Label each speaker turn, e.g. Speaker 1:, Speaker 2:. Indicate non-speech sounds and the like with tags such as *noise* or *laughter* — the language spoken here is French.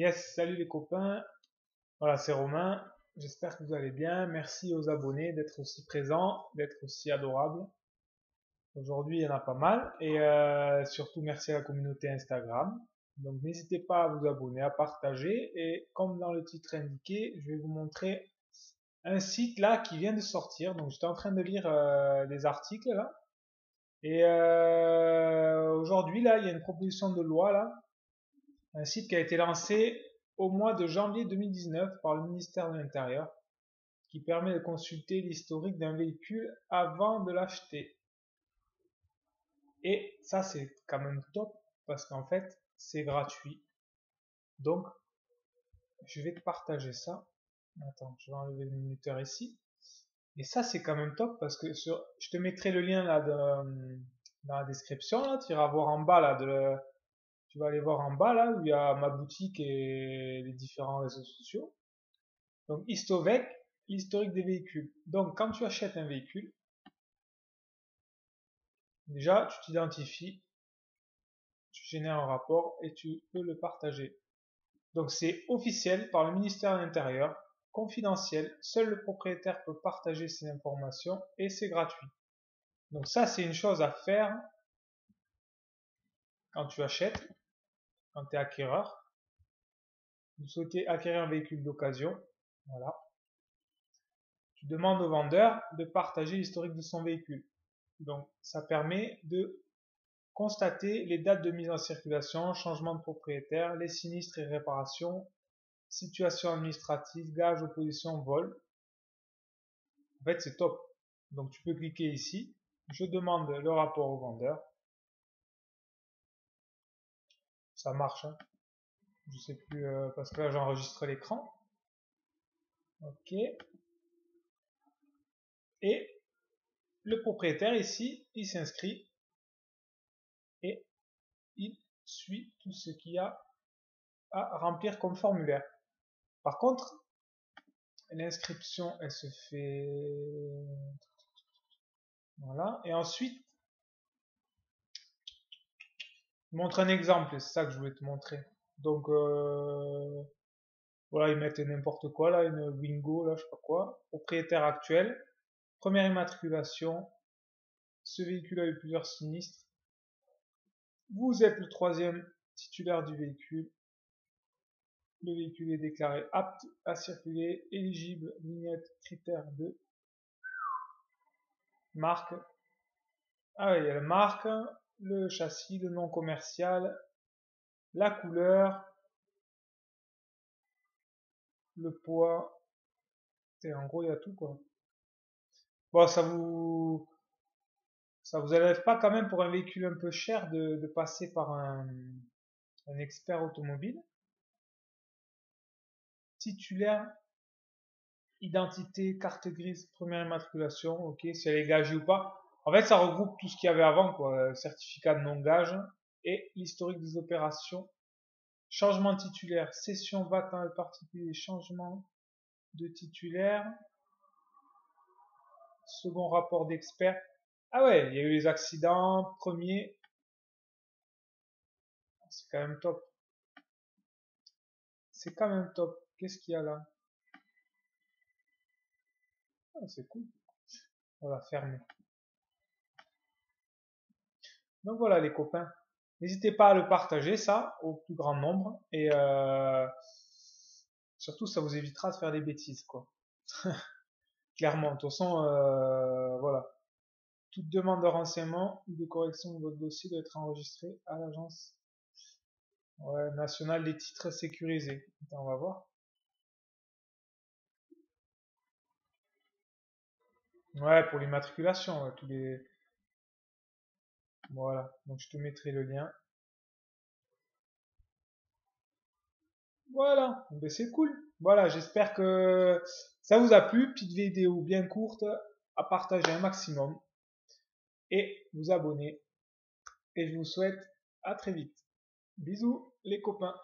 Speaker 1: Yes, salut les copains. Voilà, c'est Romain. J'espère que vous allez bien. Merci aux abonnés d'être aussi présents, d'être aussi adorables. Aujourd'hui, il y en a pas mal. Et euh, surtout, merci à la communauté Instagram. Donc, n'hésitez pas à vous abonner, à partager. Et comme dans le titre indiqué, je vais vous montrer un site là qui vient de sortir. Donc, j'étais en train de lire euh, des articles là. Et euh, aujourd'hui, là, il y a une proposition de loi là un site qui a été lancé au mois de janvier 2019 par le ministère de l'Intérieur, qui permet de consulter l'historique d'un véhicule avant de l'acheter. Et ça, c'est quand même top, parce qu'en fait, c'est gratuit. Donc, je vais te partager ça. Attends, je vais enlever le minuteur ici. Et ça, c'est quand même top, parce que sur, je te mettrai le lien là dans la description, là, tu iras voir en bas là de, tu vas aller voir en bas là où il y a ma boutique et les différents réseaux sociaux. Donc Histovec, l'historique des véhicules. Donc quand tu achètes un véhicule, déjà tu t'identifies, tu génères un rapport et tu peux le partager. Donc c'est officiel par le ministère de l'Intérieur, confidentiel, seul le propriétaire peut partager ces informations et c'est gratuit. Donc ça c'est une chose à faire quand tu achètes quand tu es acquéreur. Vous souhaitez acquérir un véhicule d'occasion. Voilà. Tu demandes au vendeur de partager l'historique de son véhicule. Donc, ça permet de constater les dates de mise en circulation, changement de propriétaire, les sinistres et réparations, situation administrative, gage, opposition, vol. En fait, c'est top. Donc, tu peux cliquer ici. Je demande le rapport au vendeur. Ça marche. Hein. Je sais plus euh, parce que là j'enregistre l'écran. Ok. Et le propriétaire ici, il s'inscrit et il suit tout ce qu'il y a à remplir comme formulaire. Par contre, l'inscription, elle se fait... Voilà. Et ensuite, montre un exemple, c'est ça que je voulais te montrer. Donc, euh, voilà, ils mettent n'importe quoi là, une Wingo, là, je sais pas quoi. Propriétaire actuel, première immatriculation. Ce véhicule a eu plusieurs sinistres. Vous êtes le troisième titulaire du véhicule. Le véhicule est déclaré apte à circuler, éligible, vignette, critère de marque. Ah oui, il y a la marque, le châssis, le nom commercial, la couleur, le poids, et en gros il y a tout quoi. Bon, ça vous ça vous élève pas quand même pour un véhicule un peu cher de, passer par un, un expert automobile? Titulaire, identité, carte grise, première immatriculation, ok, si elle est gagée ou pas. En fait, ça regroupe tout ce qu'il y avait avant, quoi. Certificat de non-gage et l'historique des opérations. Changement titulaire, session VAT en particulier, changement de titulaire. Second rapport d'expert. Ah ouais, il y a eu les accidents. Premier. C'est quand même top. C'est quand même top. Qu'est-ce qu'il y a là? Ah, C'est cool. On va fermer. Donc voilà les copains. N'hésitez pas à le partager ça au plus grand nombre et euh, surtout ça vous évitera de faire des bêtises quoi. *laughs* Clairement, de toute façon euh, voilà. Toute demande de renseignement ou de correction de votre dossier doit être enregistrée à l'agence nationale des titres sécurisés. on va voir. Ouais, pour l'immatriculation, tous les voilà, donc je te mettrai le lien. Voilà, ben c'est cool. Voilà, j'espère que ça vous a plu. Petite vidéo bien courte à partager un maximum. Et vous abonner. Et je vous souhaite à très vite. Bisous les copains.